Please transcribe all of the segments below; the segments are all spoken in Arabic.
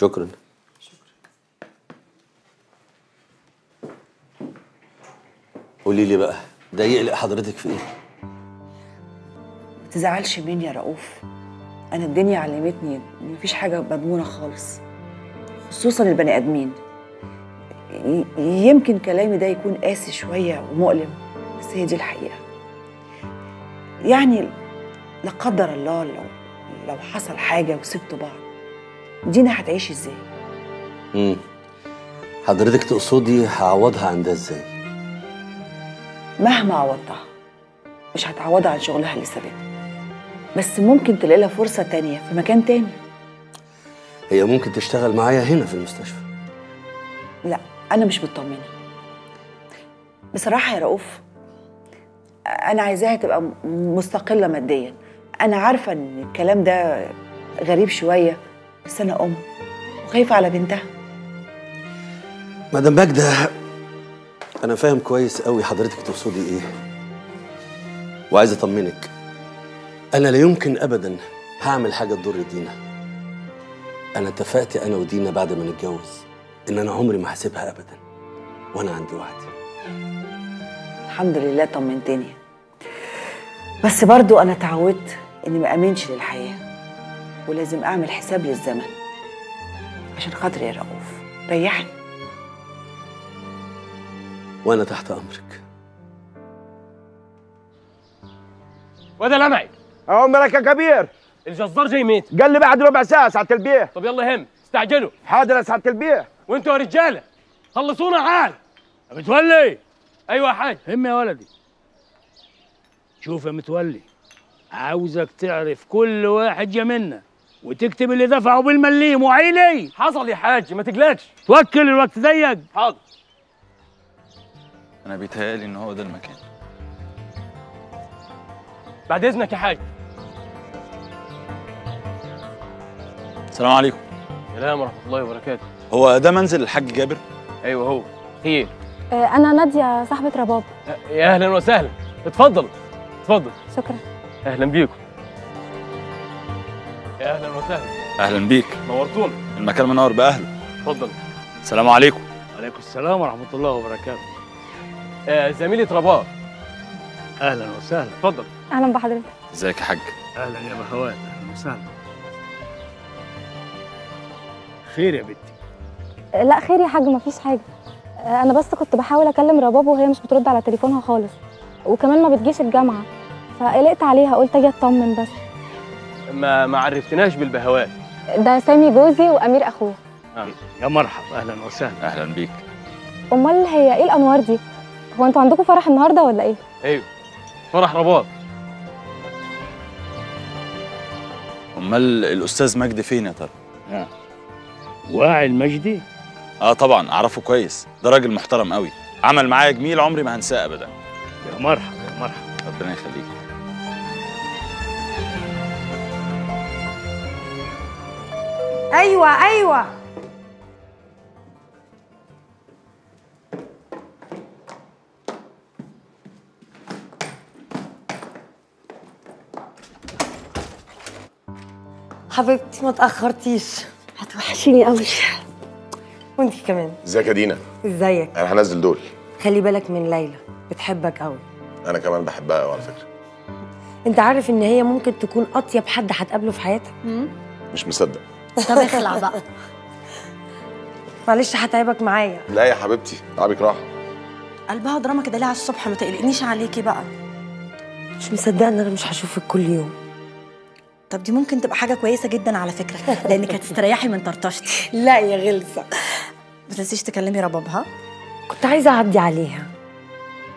شكرا. قولي لي بقى ده يقلق حضرتك في إيه؟ ما تزعلش مني يا رؤوف. أنا الدنيا علمتني إن مفيش حاجة مضمونة خالص خصوصا البني آدمين. يمكن كلامي ده يكون قاسي شوية ومؤلم بس هي دي الحقيقة. يعني لا قدر الله لو لو حصل حاجة وسبتوا بعض. دينا هتعيش إزاي؟ امم حضرتك تقصدي هعوضها عن ده إزاي؟ مهما عوضتها مش هتعوضها عن شغلها اللي سابته بس ممكن تلاقي لها فرصة تانية في مكان تاني. هي ممكن تشتغل معايا هنا في المستشفى. لا أنا مش مطمنة. بصراحة يا رؤوف أنا عايزاها تبقى م- مستقلة ماديا. أنا عارفة إن الكلام ده غريب شوية بس أنا أم. وخايفة على بنتها. مدام ماجدة أنا فاهم كويس قوي حضرتك تقصدي إيه. وعايز أطمنك أنا لا يمكن أبدا هعمل حاجة تضر دينا. أنا اتفقت أنا ودينا بعد ما نتجوز إن أنا عمري ما هسيبها أبدا وأنا عندي وعد. الحمد لله طمنتني. بس برضو أنا اتعودت إني ما أمنش للحياة. ولازم أعمل حساب للزمن. عشان خاطري يا رؤوف. ريحني. وأنا تحت أمرك. وده لمعي اهو مالك يا كبير. الجزار جاي ميت. قال لي بعد ربع ساعة ساعة البيع. طب يلا هم استعجلوا. حاضر يا ساعة البيع. وأنتوا يا رجاله خلصونا عال يا متولي؟ أيوه يا حاج. هم يا ولدي. شوف يا متولي عاوزك تعرف كل واحد جا منا وتكتب اللي دفعه بالمليم وعيني! حصل يا حاج ما تقلقش. توكل الوقت ضيق حاضر. أنا بيتهيألي إن هو ده المكان. بعد إذنك يا حاج. السلام عليكم. السلام ورحمة الله وبركاته. هو ده منزل الحاج جابر؟ أيوه هو. خير. آه، أنا نادية صاحبة رباب. يا أهلا وسهلا. اتفضل. اتفضل. شكرا. أهلا بيكم. يا أهلا وسهلا. أهلا بيك. نورتونا. المكان منور بأهله. اتفضل السلام عليكم. وعليكم السلام ورحمة الله وبركاته. آه زميلة رباب أهلا وسهلا. اتفضل أهلا بحضرتك. إزيك يا حاج؟ أهلا يا بهوات أهلا وسهلا. خير يا بنتي. آه، لا خير يا حاج مفيش حاجة. آه، أنا بس كنت بحاول أكلم رباب وهي مش بترد على تليفونها خالص. وكمان ما بتجيش الجامعة. فقلقت عليها قلت أجي أطمن بس. ما ما عرفتناش بالبهوات. ده سامي جوزي وأمير أخوه. يا مرحب أهلا وسهلا. أهلا بيك. أمال هي إيه الأنوار دي؟ هو أنتوا عندكم فرح النهاردة ولا إيه؟ أيوه. فرح رباب أمال الأستاذ مجدي فين يا ترى؟ واعي المجدي؟ آه طبعا أعرفه كويس. ده راجل محترم قوي. عمل معايا جميل عمري ما هنساه ابدا. يا مرحب يا مرحب ربنا يخليك. أيوه أيوه. حبيبتي ما تأخرتيش. هتوحشيني قوي وانتي كمان. إزيك يا دينا؟ إزيك. أنا هنزل دول. خلي بالك من ليلى. بتحبك قوي أنا كمان بحبها قوي على فكرة. أنت عارف إن هي ممكن تكون أطيب حد هتقابله في حياتك؟ مش مصدق. طب اخلع بقى. معلش هتعبك معايا. لا يا حبيبتي تعبك راحة. قلبها دراما كده ليه على الصبح؟ ما تقلقنيش عليكي بقى. مش مصدقة إن أنا مش هشوفك كل يوم. طب دي ممكن تبقى حاجة كويسة جدا على فكرة لأنك هتستريحي من طرطشتي. لا يا غلسة. ما تنسيش تكلمي ربابها كنت عايزة أعدي عليها.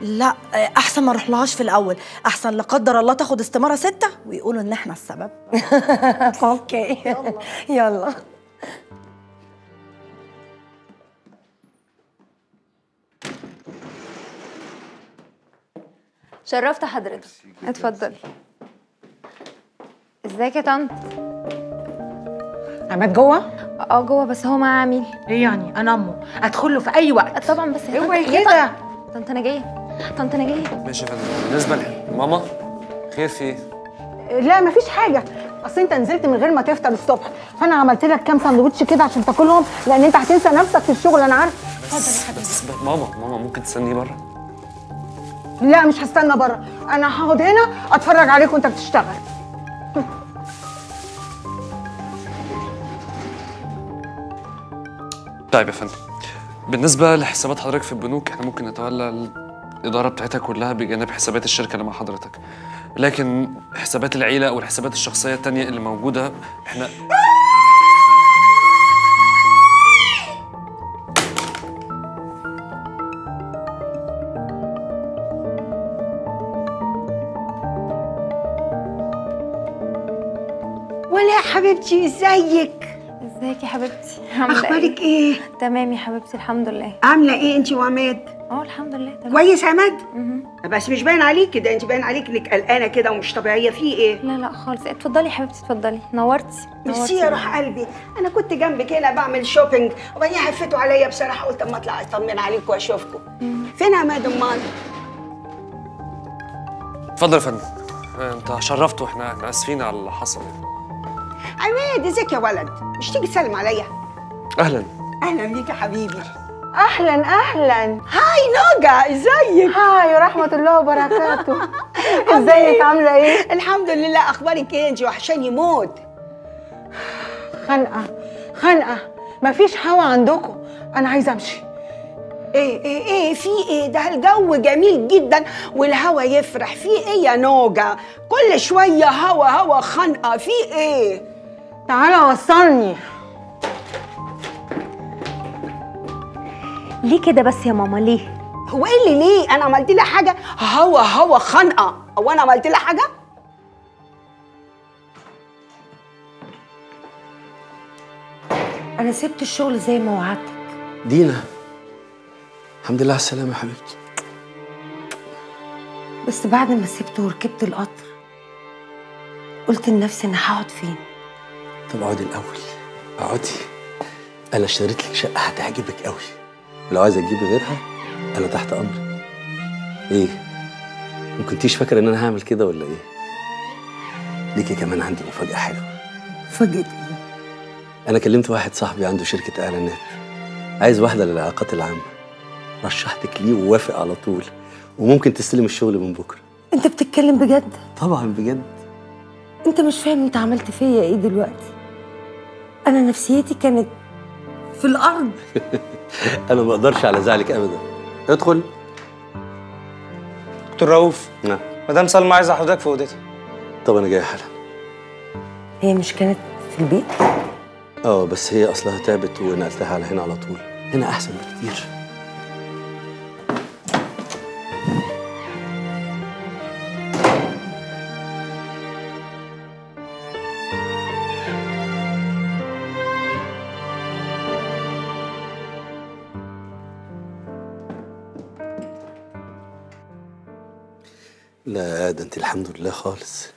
لا أحسن ما اروحلهاش في الأول. أحسن لا قدر الله تاخد استمارة ستة ويقولوا إن إحنا السبب. أوكي. يلا. شرفت حضرتك. اتفضلي إزيك يا طنط؟ عماد جوه؟ آه جوه بس هو مع عميل. إيه يعني؟ أنا أمه. أدخل له في أي وقت. طبعا بس أوعي كده. طنط أنا جاية. طنط أنا جاية. ماشي يا فندم. بالنسبة لماما خير في إيه؟ لا مفيش حاجة. أصل أنت نزلت من غير ما تفطر الصبح. فأنا عملت لك كام سندوتش كده عشان تاكلهم لأن أنت هتنسى نفسك في الشغل أنا عارفه اتفضل يا حبيبي. بس ب- ماما ماما ممكن تستني بره؟ لا مش هستنى بره. أنا هقعد هنا أتفرج عليك وأنت بتشتغل. طيب يا فندم. بالنسبة لحسابات حضرتك في البنوك إحنا ممكن نتولى الإدارة بتاعتها كلها بجانب حسابات الشركة اللي مع حضرتك. لكن حسابات العيلة أو الحسابات الشخصية التانية اللي موجودة إحنا ولا يا حبيبتي إزيك؟ إزيك يا حبيبتي؟ عاملة أخبارك إيه؟ تمام يا حبيبتي الحمد لله. عاملة إيه انت وعماد؟ آه الحمد لله تمام. كويس يا عماد؟ بس مش باين عليك كده انت باين عليك انك قلقانة كده ومش طبيعية في إيه؟ لا لا خالص. اتفضلي يا حبيبتي اتفضلي. نورتي ميرسي. يا روح قلبي. أنا كنت جنبك هنا بعمل shopping وبعدين هفيتوا عليا بصراحة قلت أما أطلع أطمن عليكم وأشوفكم. فين عماد أمال؟ اتفضل يا فندم. انت شرفت وإحنا إحنا آسفين على اللي حصل. يعني. عماد إزيك يا ولد؟ مش تيجي تسلم عليا؟ أهلا. أهلا بيك يا حبيبي. أهلا أهلا. هاي نوجا إزيك؟ هاي ورحمة الله وبركاته. إزيك عاملة إيه؟ الحمد لله أخبارك إيه انت وحشاني موت خنقة خنقة. مفيش هوا عندكم؟ أنا عايزة أمشي. إيه إيه إيه في إيه؟ ده الجو جميل جدا والهوا يفرح. في إيه يا نوجا كل شوية هوا هوا خنقة. في إيه؟ تعالى وصلني. ليه كده بس يا ماما؟ ليه؟ هو إيه اللي ليه؟ أنا عملت لها حاجة؟ هوا هوا خنقه أو أنا عملت لها حاجة؟ أنا سبت الشغل زي ما وعدتك دينا الحمد لله على السلامة يا حبيبتي. بس بعد ما سبته وركبت القطر قلت لنفسي أنا هقعد فين؟ طب اقعدي الأول. اقعدي. أنا اشتريت لك شقة هتعجبك قوي ولو عايزة تجيبي غيرها أنا تحت أمرك. إيه؟ ما كنتيش فاكرة إن أنا هعمل كده ولا إيه؟ ليكي كمان عندي مفاجأة حلوة. فاجئت أنا كلمت واحد صاحبي عنده شركة إعلانات. عايز واحدة للعلاقات العامة. رشحتك ليه ووافق على طول. وممكن تستلم الشغل من بكرة. أنت بتتكلم بجد؟ طبعا بجد. أنت مش فاهم أنت عملت فيا إيه دلوقتي. أنا نفسيتي كانت في الأرض. أنا ما أقدرش على زعلك أبدا. ادخل. دكتور رؤوف نعم. مدام سلمى عايزة حضرتك في أوضتها. طب أنا جاي حالا. هي مش كانت في البيت؟ آه بس هي أصلها تعبت ونقلتها على هنا على طول. هنا أحسن بكتير. لا ده أنت الحمد لله خالص.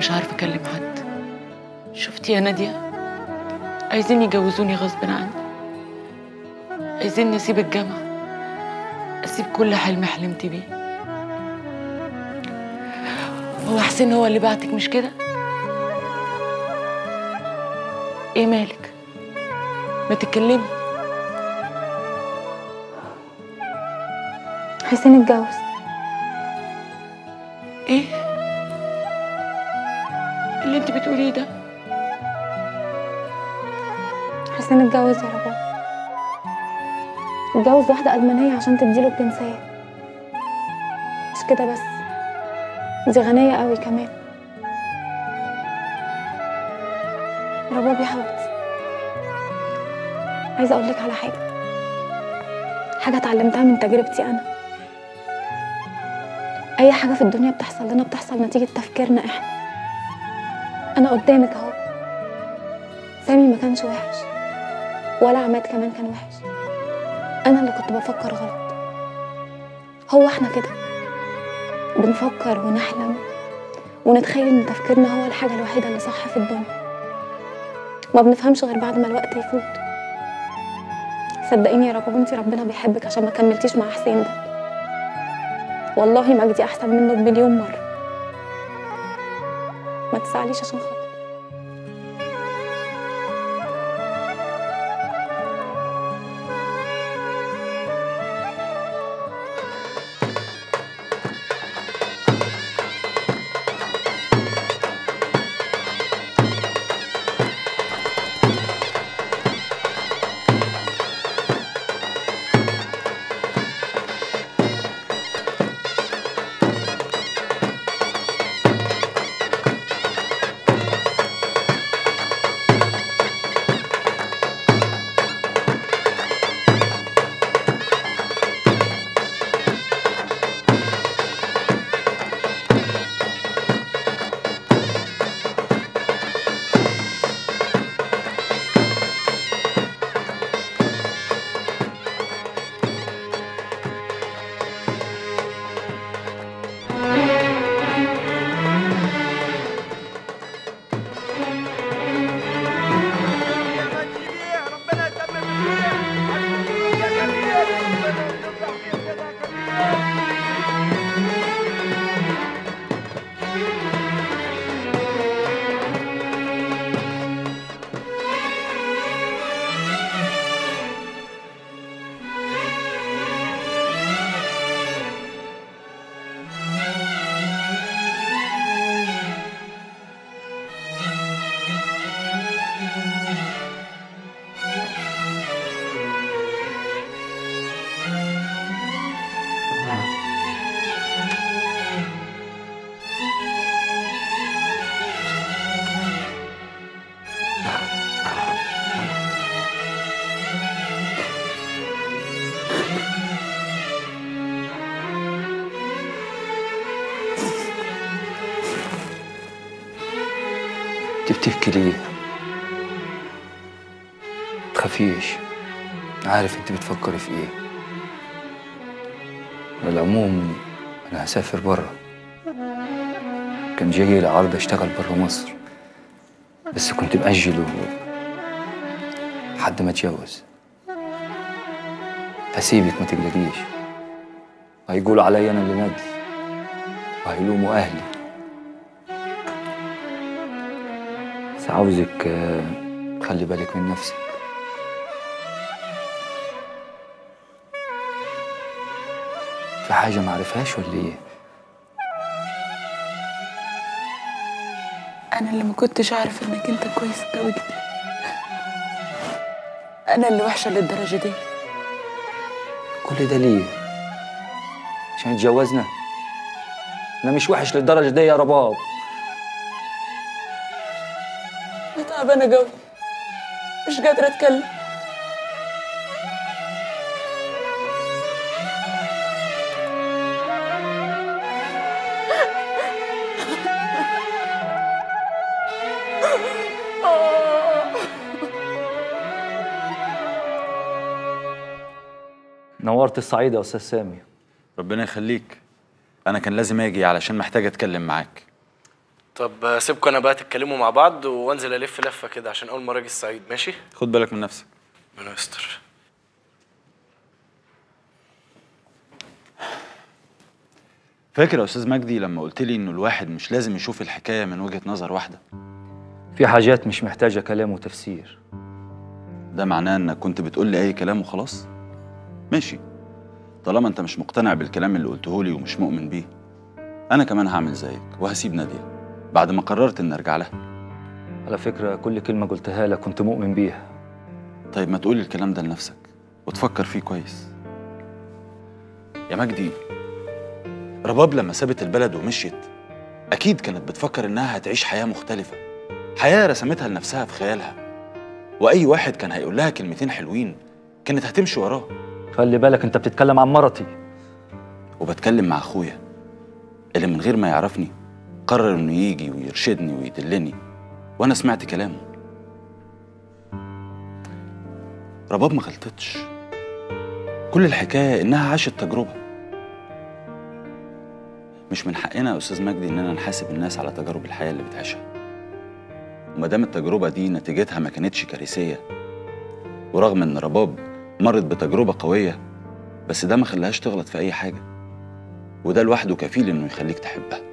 مش عارفة أكلم حد. شفتي يا نادية؟ عايزين يجوزوني غصب عني. عايزين أسيب الجامعة. أسيب كل حلم حلمت بيه. هو حسين هو اللي بعتك مش كده؟ إيه مالك؟ ما تتكلمي. حسين اتجوز. اتجوز واحدة ألمانية عشان تديله الجنسية. مش كده بس. دي غنية قوي كمان. رباب يا حبيبتي. عايزة أقولك على حاجة. حاجة اتعلمتها من تجربتي أنا. أي حاجة في الدنيا بتحصل لنا بتحصل نتيجة تفكيرنا إحنا. أنا قدامك أهو. سامي ما كانش وحش. ولا عماد كمان كان وحش. أنا اللي كنت بفكر غلط. هو إحنا كده. بنفكر ونحلم ونتخيل إن تفكيرنا هو الحاجة الوحيدة اللي صح في الدنيا. ما بنفهمش غير بعد ما الوقت يفوت. صدقيني يا رب بنتي ربنا بيحبك عشان ما كملتيش مع حسين ده. والله مجدي أحسن منه بمليون مرة. ما تزعليش عشان خاطر انت بتبكي ليه تخافيش. عارف أنت بتفكري في إيه. على العموم أنا هسافر برا. كان جاي لي عرض اشتغل برا مصر. بس كنت مأجله. لحد ما اتجوز. هسيبك ما تقلقيش هيقولوا عليا أنا اللي ندل وهيلوموا أهلي. بس عاوزك آه، تخلي بالك من نفسك في حاجة ما عرفهاش ولا إيه؟ أنا اللي ما كنتش أعرف إنك أنت كويس قوي كده أنا اللي وحشة للدرجة دي كل ده ليه؟ عشان اتجوزنا؟ أنا مش وحش للدرجة دي يا رباب أنا تعبانة قوي مش قادرة أتكلم نورت الصعيد يا أستاذ سامي. ربنا يخليك. أنا كان لازم أجي علشان محتاج أتكلم معاك. طب سيبكم أنا بقى تتكلموا مع بعض وأنزل ألف لفة كده عشان أول مرة أجي الصعيد. ماشي؟ خد بالك من نفسك. ربنا يستر. فاكر يا أستاذ مجدي لما قلت لي إنه الواحد مش لازم يشوف الحكاية من وجهة نظر واحدة؟ في حاجات مش محتاجة كلام وتفسير. ده معناه إنك كنت بتقول لي أي كلام وخلاص؟ ماشي. طالما أنت مش مقتنع بالكلام اللي قلته لي ومش مؤمن بيه أنا كمان هعمل زيك وهسيب نادية. بعد ما قررت إني أرجع لها. على فكرة كل كلمة قلتها لك كنت مؤمن بيها. طيب ما تقولي الكلام ده لنفسك وتفكر فيه كويس. يا مجدي رباب لما سابت البلد ومشيت أكيد كانت بتفكر إنها هتعيش حياة مختلفة حياة رسمتها لنفسها في خيالها. وأي واحد كان هيقول لها كلمتين حلوين كانت هتمشي وراه. خلي بالك أنت بتتكلم عن مرتي وبتكلم مع أخويا اللي من غير ما يعرفني قرر إنه يجي ويرشدني ويدلني. وأنا سمعت كلامه. رباب ما غلطتش. كل الحكاية إنها عاشت تجربة. مش من حقنا يا أستاذ مجدي إننا نحاسب الناس على تجارب الحياة اللي بتعيشها. وما دام التجربة دي نتيجتها ما كانتش كارثية ورغم إن رباب مرت بتجربة قوية بس ده ما خلاهاش تغلط في أي حاجة. وده لوحده كفيل إنه يخليك تحبها.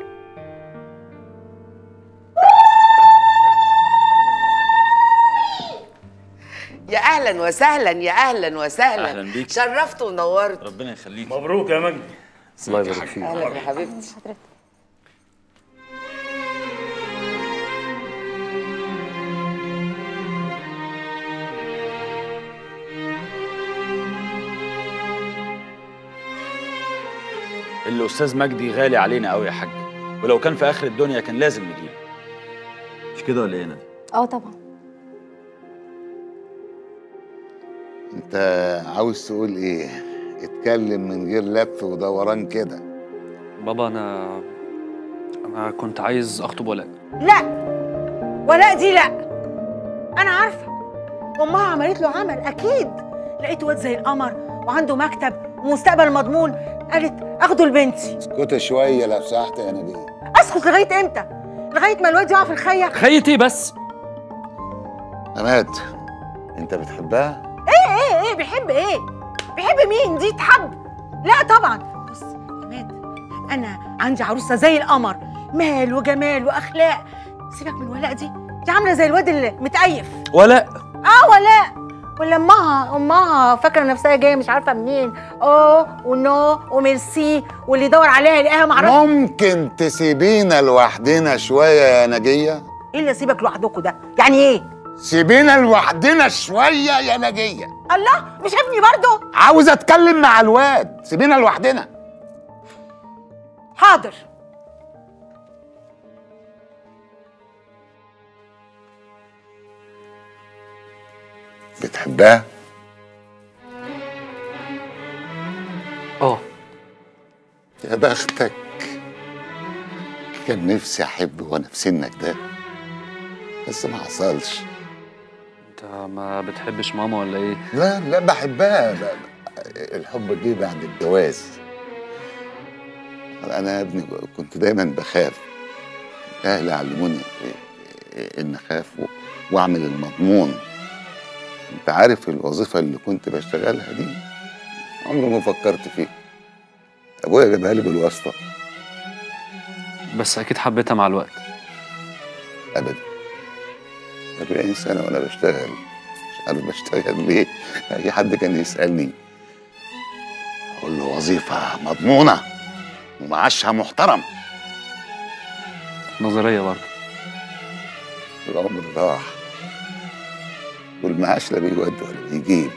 أهلا وسهلا يا أهلا وسهلا. أهلاً بيك. شرفت ونورت. ربنا يخليك. مبروك يا مجدي. الله يبارك فيك. أهلا يا حبيبتي. اللي أستاذ مجدي غالي علينا قوي يا حاج. ولو كان في آخر الدنيا كان لازم نجيبه. مش كده ولا إيه يا نادي؟ آه طبعا. انت عاوز تقول إيه؟ اتكلم من غير لف ودوران كده. بابا أنا أنا كنت عايز اخطب ولاء لا ولاء دي لا. أنا عارفة. أمها عملت له عمل أكيد. لقيت واد زي القمر وعنده مكتب ومستقبل مضمون. قالت أخده لبنتي. اسكت شوية لو سمحت يا نبيل أسكت لغاية إمتى؟ لغاية ما الواد يقع في الخية. خيت إيه بس. عماد أنت بتحبها؟ بيحب إيه؟ بيحب مين؟ دي تحب. لا طبعا. بص يا عماد أنا عندي عروسة زي القمر مال وجمال وأخلاق. سيبك من ولاء دي دي عاملة زي الواد اللي متقيف. ولاء. آه ولاء. ولا أمها أمها فاكرة نفسها جاية مش عارفة منين. آه ونو وميرسي واللي يدور عليها يلاقيها معرفش ممكن تسيبينا لوحدنا شوية يا نجيه إيه اللي اسيبك لوحدكوا ده؟ يعني إيه؟ سيبينا لوحدنا شوية يا نجيه الله مش ابني برضو عاوز أتكلم مع الواد سيبينا لوحدنا. حاضر. بتحبها؟ آه. يا بختك كان نفسي احب وأنا في سنك ده بس ما حصلش. ما بتحبش ماما ولا إيه؟ لا لا بحبها. ب- الحب جه بعد الجواز. أنا يا ابني كنت دايما بخاف. أهلي علموني إن أخاف وأعمل المضمون. أنت عارف الوظيفة اللي كنت بشتغلها دي؟ عمري ما فكرت فيها. أبويا جابها لي بالواسطة. بس أكيد حبيتها مع الوقت. ابدا. 40 سنة وأنا بشتغل. عارف بشتغل ليه؟ أي حد كان يسألني. أقول له وظيفة مضمونة ومعاشها محترم. نظرية برضه. العمر راح. والمعاش لا بيودي ولا بيجيب.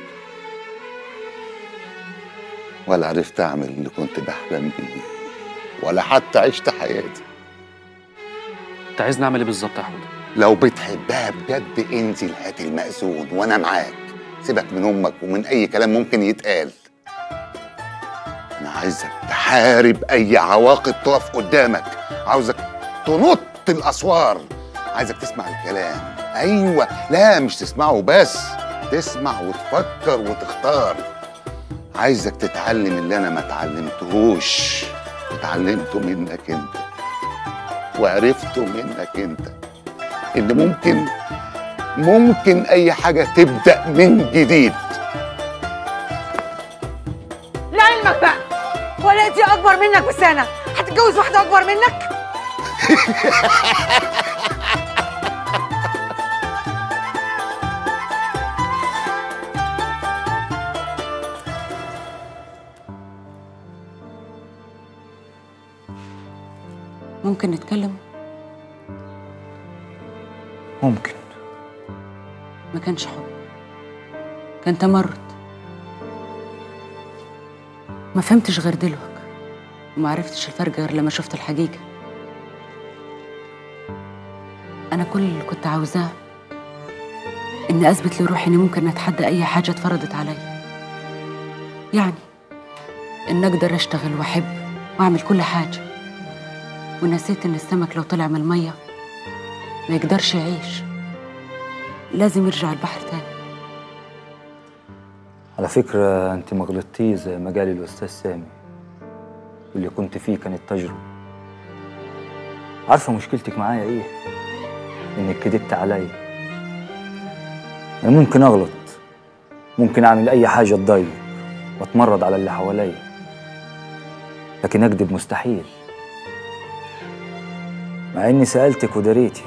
ولا عرفت أعمل اللي كنت بحلم بيه. ولا حتى عشت حياتي. أنت عايز نعمل إيه بالظبط يا حوده لو بتحبها بجد انزل هات المأذون وأنا معاك. سيبك من أمك ومن أي كلام ممكن يتقال. أنا عايزك تحارب أي عواقب تقف قدامك. عاوزك تنط الأسوار. عايزك تسمع الكلام. أيوه لا مش تسمعه بس. تسمع وتفكر وتختار. عايزك تتعلم اللي أنا ما اتعلمتهوش. اتعلمته منك أنت. وعرفته منك أنت. إن ممكن ممكن أي حاجة تبدأ من جديد. لعلمك بقى. ولا دي أكبر منك بسنه هتتجوز واحدة أكبر منك؟ ممكن نتكلم؟ ممكن. ما كانش حب. كان تمرد. ما فهمتش غير دلوقتي وما عرفتش الفرق غير لما شفت الحقيقة. أنا كل اللي كنت عاوزاه إني أثبت لروحي إني ممكن أتحدى أي حاجة اتفرضت عليا يعني إن أقدر أشتغل وأحب وأعمل كل حاجة. ونسيت إن السمك لو طلع من المية ما يقدرش يعيش. لازم يرجع البحر تاني. على فكرة أنت ما غلطتيش زي ما قال الأستاذ سامي. واللي كنت فيه كانت تجربة عارفة مشكلتك معايا إيه؟ إنك كدبت عليا. أنا ممكن أغلط. ممكن أعمل أي حاجة تضايقك وأتمرد على اللي حواليا. لكن أكذب مستحيل. مع إني سألتك ودريتي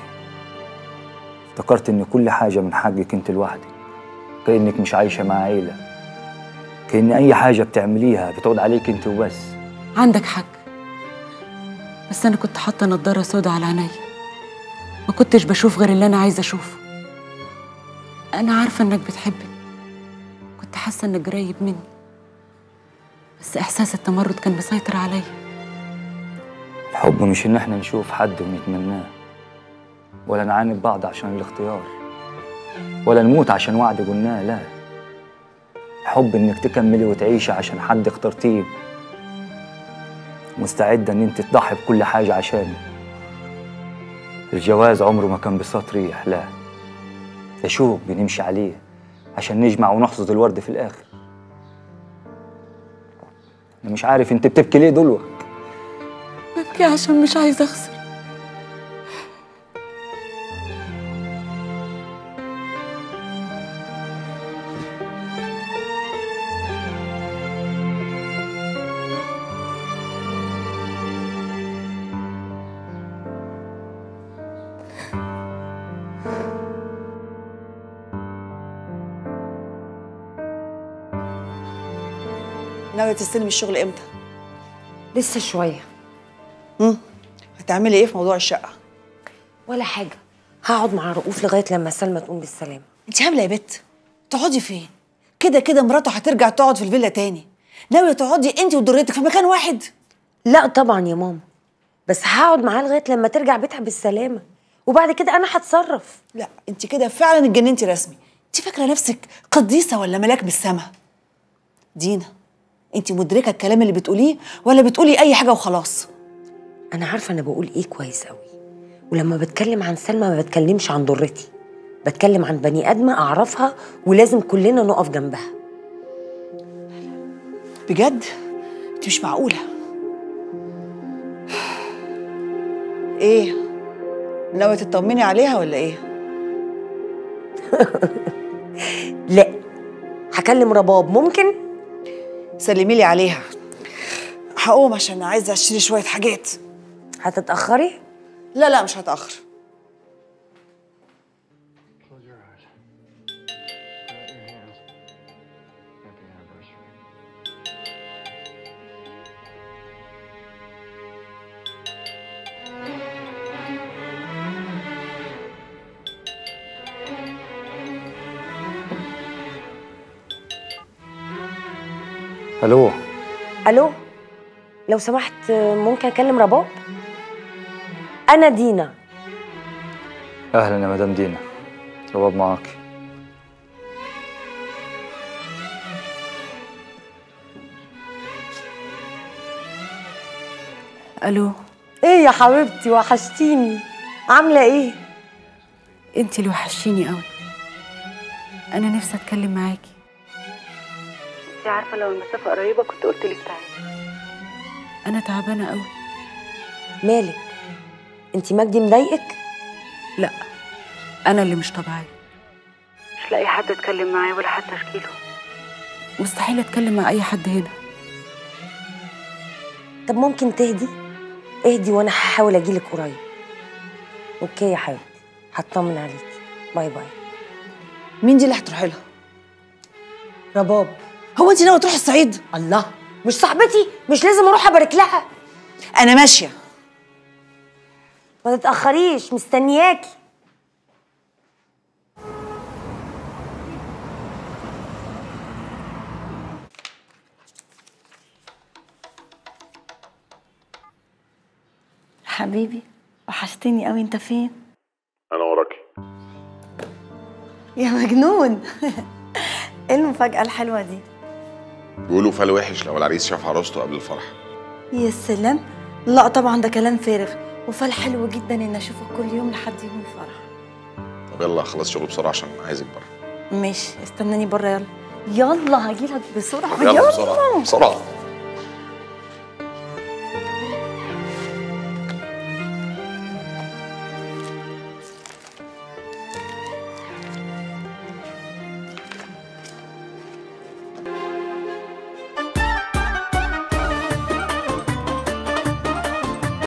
افتكرت إن كل حاجة من حقك أنت لوحدك كأنك مش عايشة مع عيلة كأن أي حاجة بتعمليها بتعود عليك أنت وبس. عندك حق بس أنا كنت حاطة نضارة سودا على عينيا ما كنتش بشوف غير اللي أنا عايزة أشوفه. أنا عارفة إنك بتحبني كنت حاسة إنك قريب مني بس إحساس التمرد كان مسيطر عليا. الحب مش إن إحنا نشوف حد ونتمناه. ولا نعاند بعض عشان الاختيار. ولا نموت عشان وعد قلناه لا. الحب إنك تكملي وتعيشي عشان حد اخترتيه. مستعدة إن أنت تضحي بكل حاجة عشانه الجواز عمره ما كان بساط ريح لا. ده شوق بنمشي عليه عشان نجمع ونحصد الورد في الآخر. أنا مش عارف أنت بتبكي ليه دلوقتي ببكي عشان مش عايزة أخسر. ناوية تستلمي الشغل إمتى؟ لسه شوية امم هتعملي إيه في موضوع الشقة؟ ولا حاجة هقعد مع رؤوف لغاية لما سلمى تقوم بالسلامه انت عاملة يا بت؟ تقعدي فين؟ كده كده مراته هترجع تقعد في الفيلا تاني ناوية تقعدي انت وضرتك في مكان واحد؟ لا طبعا يا ماما بس هقعد معاه لغاية لما ترجع بيتها بالسلامة وبعد كده أنا هتصرف لا انت كده فعلا اتجننتي رسمي انت فاكرة نفسك قديسة ولا ملاك بالسما؟ دينا انت مدركة الكلام اللي بتقوليه ولا بتقولي أي حاجة وخلاص؟ أنا عارفة أنا بقول إيه كويس قوي ولما بتكلم عن سلمى ما بتكلمش عن ضرتي بتكلم عن بني آدمة أعرفها ولازم كلنا نقف جنبها بجد؟ انت مش معقولة إيه؟ ناوية تطمني عليها ولا إيه؟ لا هكلم رباب ممكن سلمي لي عليها. هقوم عشان عايزة أشتري شوية حاجات. هتتأخري؟ لا لا مش هتأخر. ألو؟ لو سمحت ممكن أكلم رباب؟ أنا دينا. أهلا يا مدام دينا. رباب معاك. ألو؟ إيه يا حبيبتي وحشتيني. عاملة إيه؟ انت اللي وحشيني قوي أنا نفسي أتكلم معاكي. انت عارفة لو المسافة قريبة كنت قلت لك تعالي. أنا تعبانة قوي مالك؟ انت مجدي مضايقك؟ لا أنا اللي مش طبيعية. مش لاقي حد اتكلم معاه ولا حتى اشكي له مستحيل أتكلم مع أي حد هنا. طب ممكن تهدي؟ اهدي وأنا هحاول أجيلك قريب. okay يا حبيبتي هطمن عليكي. bye bye. مين دي اللي هتروحي لها؟ رباب. هو انت ناويه تروحي الصعيد؟ الله مش صاحبتي مش لازم أروح ابارك لها. أنا ماشية. ما تتأخريش مستنياكي. حبيبي وحشتني قوي. انت فين؟ أنا وراكي. يا مجنون. إيه المفاجأة الحلوة دي؟ بيقولوا فال وحش لو العريس شاف عروسته قبل الفرح. يا سلام. لا طبعا ده كلام فارغ. وفال حلو جدا إن أشوفك كل يوم لحد يوم الفرح. طب يلا خلاص شغل بسرعة عشان عايزك بره. ماشي. استناني بره. يلا. يلا هجيلك بسرعة. طب يلا. بسرعة. بسرعة.